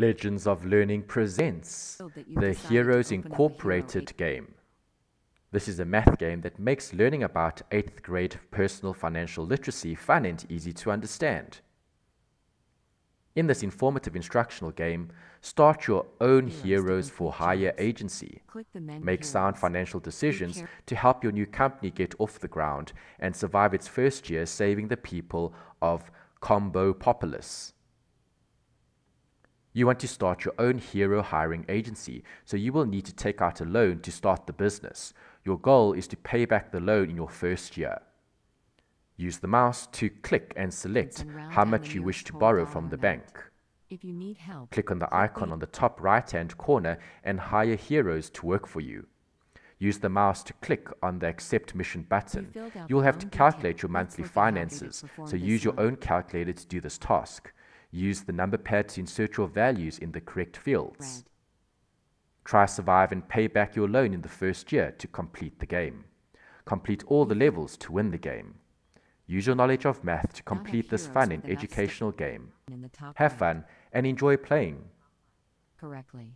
Legends of Learning presents the Heroes Incorporated game. This is a math game that makes learning about 8th grade personal financial literacy fun and easy to understand. In this informative instructional game, start your own heroes for hire agency. Make sound financial decisions to help your new company get off the ground and survive its first year saving the people of Combopolis. You want to start your own hero hiring agency, so you will need to take out a loan to start the business. Your goal is to pay back the loan in your first year. Use the mouse to click and select how much you wish to borrow from the bank. If you need help, Click on the icon on the top right hand corner and hire heroes to work for you. Use the mouse to click on the Accept Mission button. You will have to calculate your monthly look at how to get finances, so use your own calculator to do this task. Use the number pad to insert your values in the correct fields. red. Try survive and pay back your loan in the first year to complete the game. Complete all the levels to win the game. Use your knowledge of math to complete this fun and the mouse stick educational game. In the top Have fun and enjoy playing. correctly.